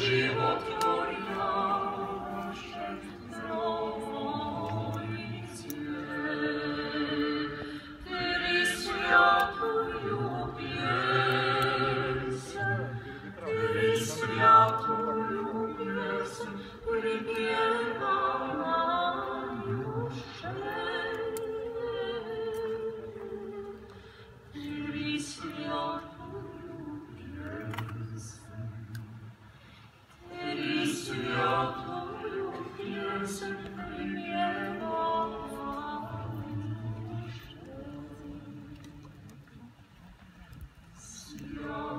живот